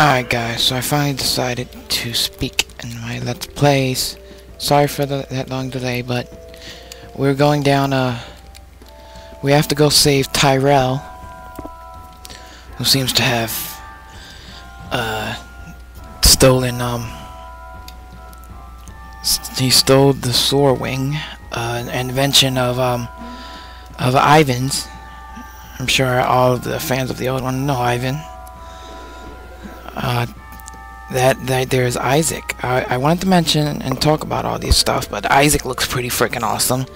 Alright guys, so I finally decided to speak in my Let's Plays. Sorry for the, that long delay, but we're going down, uh, we have to go save Tyrell, who seems to have, uh, stolen, um, he stole the Soarwing, uh, an invention of, um, of Ivan's. I'm sure all of the fans of the old one know Ivan. Uh, that, that there's Isaac. I, I wanted to mention and talk about all this stuff, but Isaac looks pretty freaking awesome.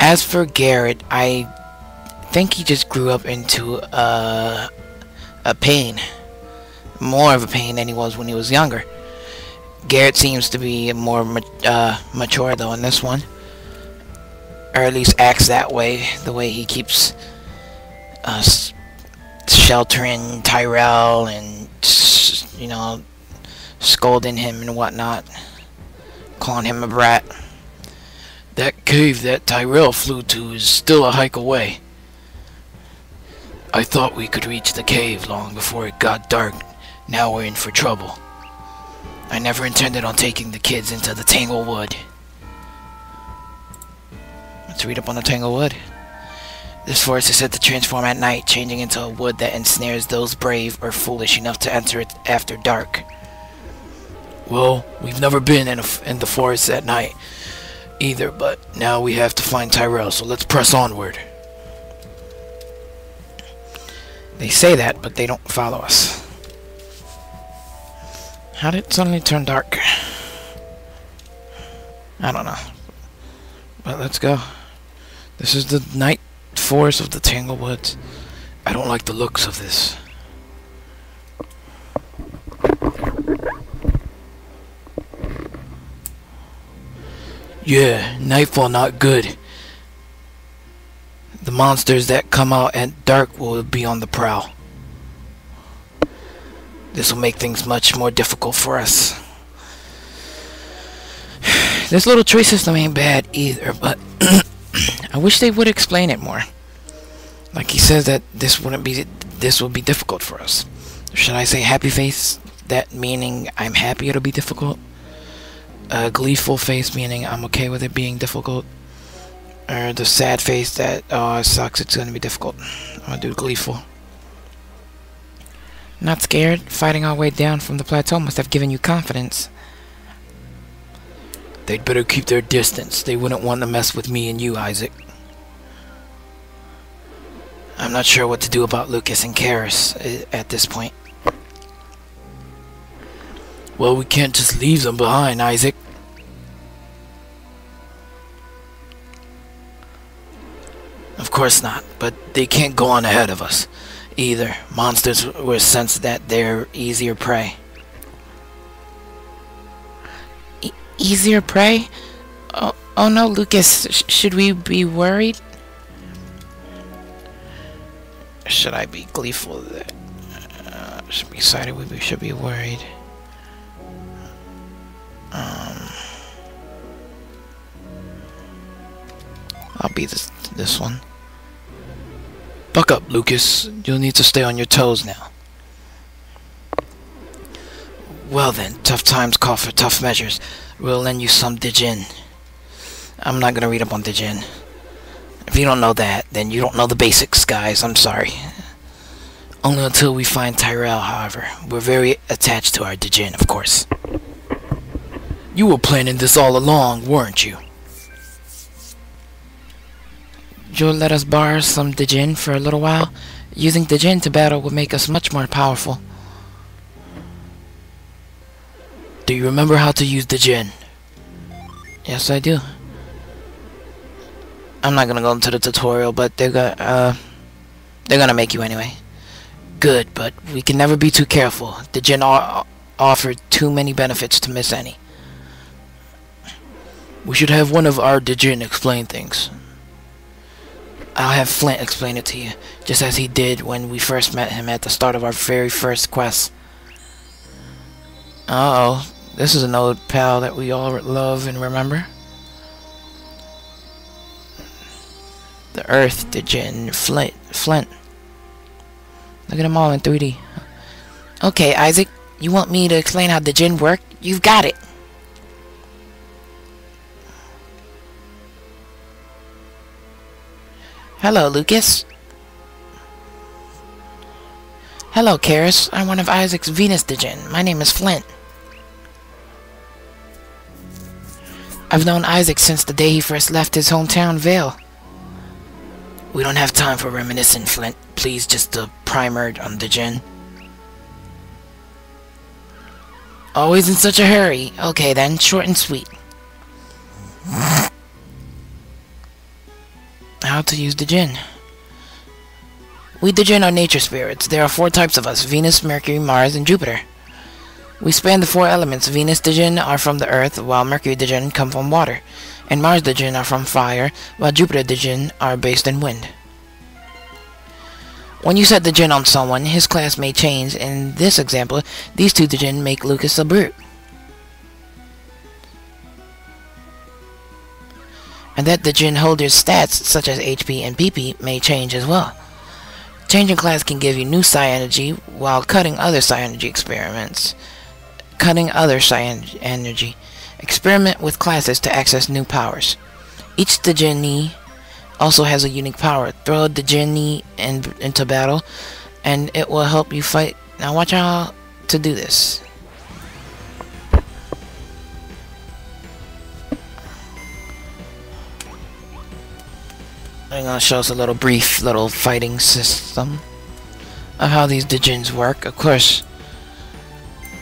As for Garet, I think he just grew up into uh, a pain. More of a pain than he was when he was younger. Garet seems to be more ma uh, mature though in this one. Or at least acts that way, the way he keeps uh, sheltering Tyrell and, you know, scolding him and whatnot. Calling him a brat. That cave that Tyrell flew to is still a hike away. I thought we could reach the cave long before it got dark. Now we're in for trouble. I never intended on taking the kids into the Tanglewood. Let's read up on the Tanglewood. This forest is said to transform at night, changing into a wood that ensnares those brave or foolish enough to enter it after dark. Well, we've never been in, a, in the forest at night either, but now we have to find Tyrell, so let's press onward. They say that, but they don't follow us. How did it suddenly turn dark? I don't know. But let's go. This is the night forest of the Tanglewoods. I don't like the looks of this. Yeah, nightfall not good. The monsters that come out at dark will be on the prowl. This will make things much more difficult for us. This little tree system ain't bad either, but I wish they would explain it more. Like he says that this wouldn't be this would be difficult for us. Should I say happy face? That meaning I'm happy it'll be difficult. A gleeful face meaning I'm okay with it being difficult. Or the sad face that oh it sucks it's gonna be difficult. I'm gonna do gleeful. Not scared. Fighting our way down from the plateau must have given you confidence. They'd better keep their distance. They wouldn't want to mess with me and you, Isaac. I'm not sure what to do about Lucas and Karis uh, at this point. Well, we can't just leave them behind, Isaac. Of course not, but they can't go on ahead of us either. Monsters will sense that they're easier prey. E easier prey? Oh, oh no, Lucas. Sh should we be worried? Should I be gleeful that uh, should be excited? We should be worried. Um, I'll be this this one. Buck up, Lucas. You'll need to stay on your toes now. Well then, tough times call for tough measures. We'll lend you some Djinn. I'm not gonna read up on Djinn. If you don't know that, then you don't know the basics, guys. I'm sorry. Only until we find Tyrell, however. We're very attached to our Djinn, of course. You were planning this all along, weren't you? You'll let us borrow some Djinn for a little while? Using Djinn to battle would make us much more powerful. Do you remember how to use Djinn? Yes, I do. I'm not gonna go into the tutorial, but they're gonna, uh, they're gonna make you anyway. Good, but we can never be too careful. The Djinn offered too many benefits to miss any. We should have one of our Dijin explain things. I'll have Flint explain it to you, just as he did when we first met him at the start of our very first quest. Uh oh, this is an old pal that we all love and remember. The Earth, the Djinn, Flint, Flint. Look at them all in 3D. Okay, Isaac, you want me to explain how the Djinn work? You've got it. Hello, Lucas. Hello, Karis. I'm one of Isaac's Venus Djinn. My name is Flint. I've known Isaac since the day he first left his hometown, Vale. We don't have time for reminiscing, Flint. Please, just a primer on the Djinn. Always in such a hurry. Okay then, short and sweet. How to use the Djinn. We the Djinn are nature spirits. There are four types of us, Venus, Mercury, Mars, and Jupiter. We span the four elements. Venus Djinn are from the earth, while Mercury Djinn come from water. And Mars Djinn are from fire, while Jupiter Djinn are based in wind. When you set the Djinn on someone, his class may change. In this example, these two the make Lucas a brute. And that the Djinn holder's stats, such as HP and PP, may change as well. Changing class can give you new psi energy, while cutting other psi energy experiments. Cutting other psi energy. Experiment with classes to access new powers. Each Djinni also has a unique power. Throw the Djinni in, into battle, and it will help you fight. Now watch how to do this. I'm gonna show us a little brief little fighting system of how these Djinns work. Of course,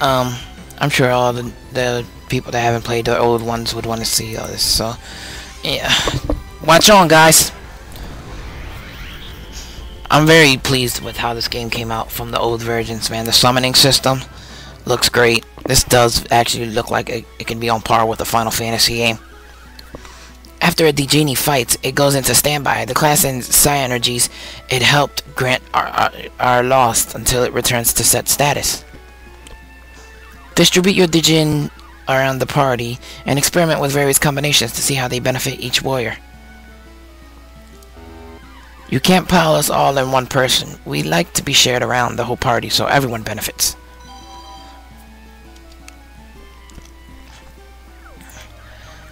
um, I'm sure all the, the people that haven't played the old ones would want to see all this. So, yeah, watch on, guys. I'm very pleased with how this game came out from the old versions, man. The summoning system looks great. This does actually look like it, it can be on par with a Final Fantasy game. After a Djinni fights, it goes into standby. The class and Psi energies it helped grant are, are, are lost until it returns to set status. Distribute your Djinn around the party and experiment with various combinations to see how they benefit each warrior. You can't pile us all in one person. We like to be shared around the whole party so everyone benefits.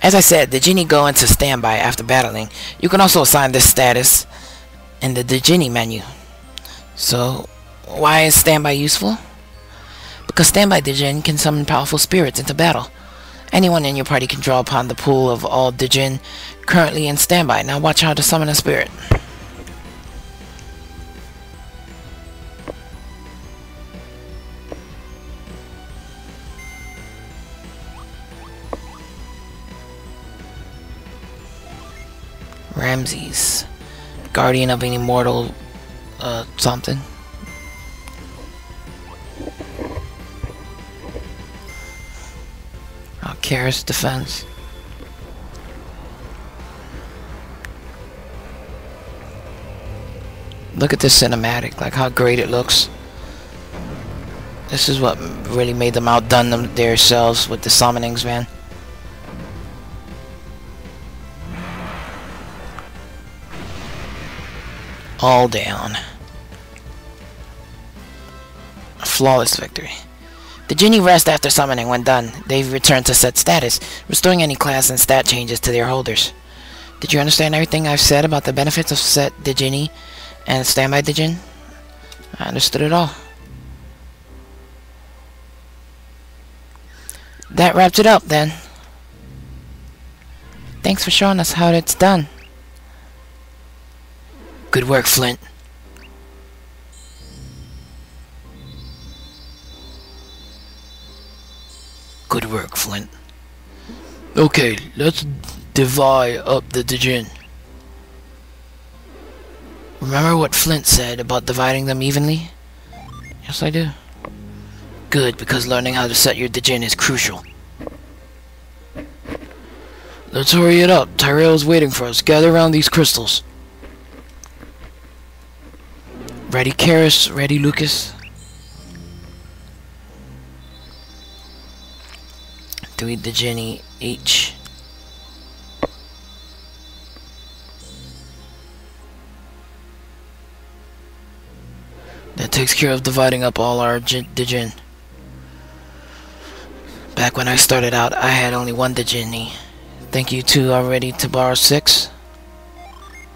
As I said, the Djinni go into standby after battling. You can also assign this status in the Djinni menu. So, why is standby useful? Because standby Djinn can summon powerful spirits into battle. Anyone in your party can draw upon the pool of all Djinn currently in standby. Now watch how to summon a spirit. Ramses. Guardian of an immortal uh, something. Oh, Karis defense. Look at this cinematic, like how great it looks. This is what really made them outdone them themselves with the summonings, man. all down. A flawless victory. The Genie rest after summoning when done. They return to set status, restoring any class and stat changes to their holders. Did you understand everything I've said about the benefits of set the Djinni and standby the Djinn? I understood it all. That wraps it up then. Thanks for showing us how it's done. Good work, Flint. Good work, Flint. Okay, let's divide up the Djinn. Remember what Flint said about dividing them evenly? Yes, I do. Good, because learning how to set your Djinn is crucial. Let's hurry it up. Tyrell is waiting for us. Gather around these crystals. Ready, Karis? Ready, Lucas? Three the Djinni each. That takes care of dividing up all our Djinn. Back when I started out, I had only one Djinni. Thank you two are ready to borrow six?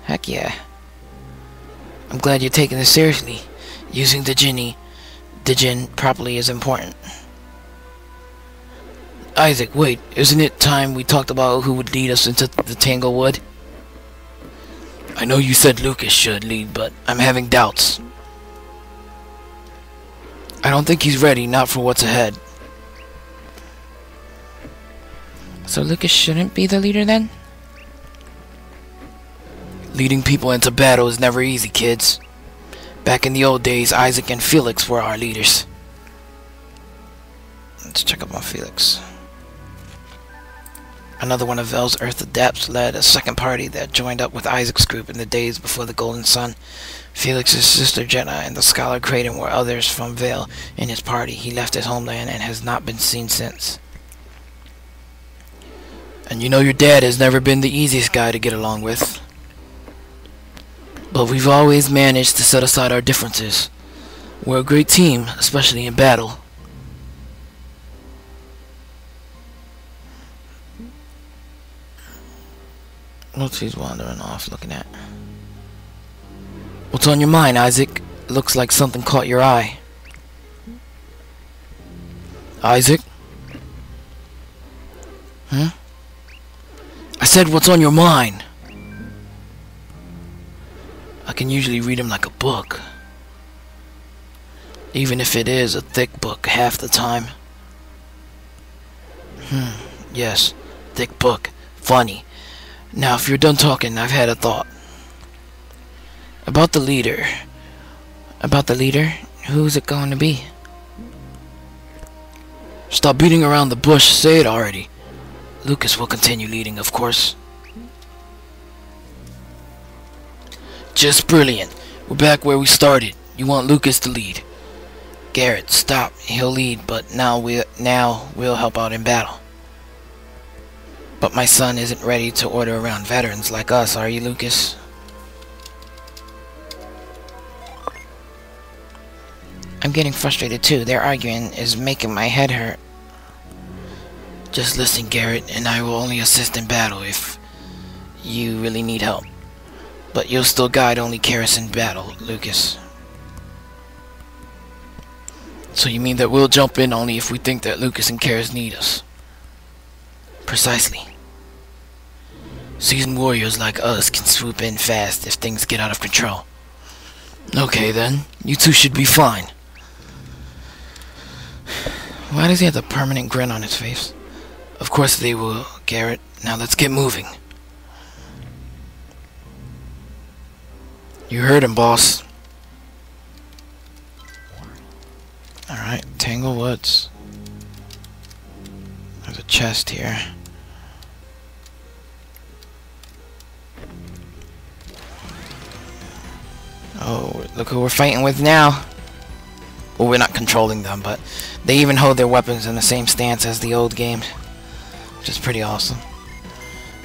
Heck yeah. I'm glad you're taking this seriously. Using the Djinni, the Djinn properly is important. Isaac, wait, isn't it time we talked about who would lead us into the Tanglewood? I know you said Lucas should lead, but I'm having doubts. I don't think he's ready, not for what's ahead. So Lucas shouldn't be the leader then? Leading people into battle is never easy, kids. Back in the old days, Isaac and Felix were our leaders. Let's check up on Felix. Another one of Vale's Earth Adepts led a second party that joined up with Isaac's group in the days before the Golden Sun. Felix's sister Jenna and the scholar Kraden were others from Vale in his party. He left his homeland and has not been seen since. And you know your dad has never been the easiest guy to get along with. But we've always managed to set aside our differences. We're a great team, especially in battle. What's he's wandering off looking at? What's on your mind, Isaac? Looks like something caught your eye. Isaac? Huh? I said, what's on your mind? I can usually read him like a book. Even if it is a thick book half the time. Hmm, yes, thick book. Funny. Now, if you're done talking, I've had a thought. About the leader. About the leader? Who's it going to be? Stop beating around the bush, say it already. Lucas will continue leading, of course. Just brilliant. We're back where we started. You want Lucas to lead. Garet, stop. He'll lead, but now we now we'll help out in battle. But my son isn't ready to order around veterans like us, are you, Lucas? I'm getting frustrated too. Their arguing is making my head hurt. Just listen, Garet, and I will only assist in battle if you really need help. But you'll still guide only Karis in battle, Lucas. So you mean that we'll jump in only if we think that Lucas and Karis need us? Precisely. Seasoned warriors like us can swoop in fast if things get out of control. Okay then, you two should be fine. Why does he have the permanent grin on his face? Of course they will, Garet. Now let's get moving. You heard him, boss. Alright, Tangle Woods. There's a chest here. Oh, look who we're fighting with now. Well, we're not controlling them, but they even hold their weapons in the same stance as the old game. Which is pretty awesome.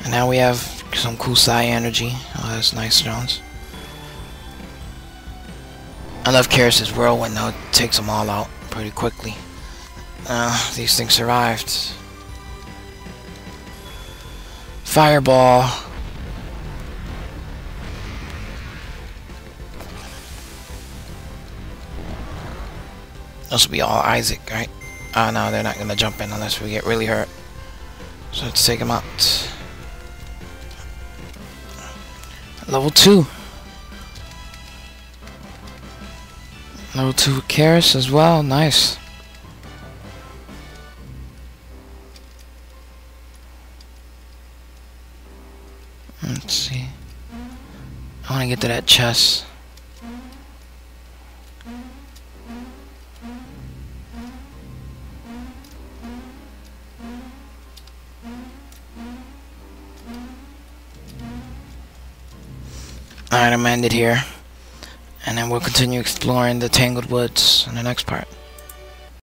And now we have some cool Psi energy. Oh, that's nice, Jones. I love Karis's whirlwind, though. It takes them all out pretty quickly. Uh, these things survived. Fireball. This will be all Isaac, right? Oh no, they're not gonna jump in unless we get really hurt. So let's take him out. Level 2. Level 2 with Karis as well, nice. Let's see. I want to get to that chest. I'm ended here. And then we'll continue exploring the Tangled Woods in the next part.